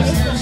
Jesus.